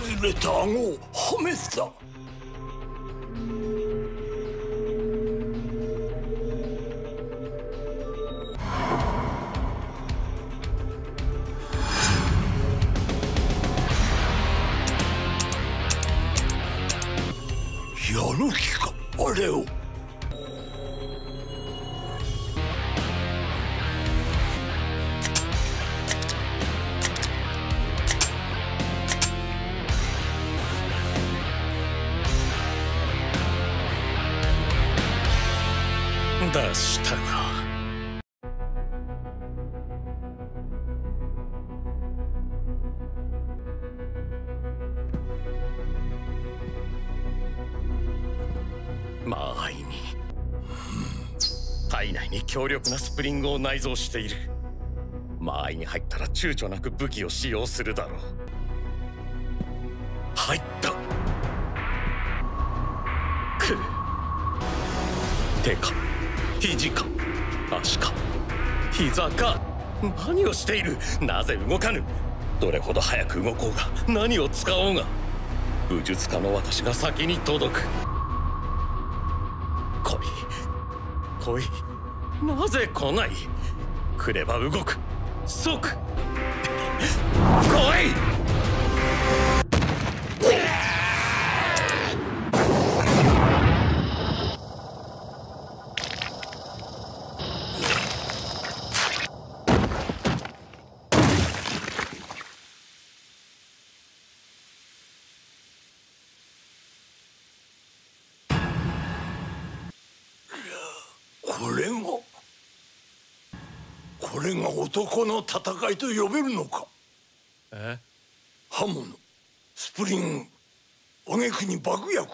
外れた顎をはめたやる気かあれを。出したな。間合いに。体内に強力なスプリングを内蔵している。間合いに入ったら躊躇なく武器を使用するだろう。入った。来る。手か肘か足か。膝か。何をしている。なぜ動かぬ。どれほど早く動こうが。何を使おうが。武術家の私が先に届く。来い。来い。なぜ来ない。来れば動く。即。これがこれが男の戦いと呼べるのか？え？刃物スプリング挙句に爆薬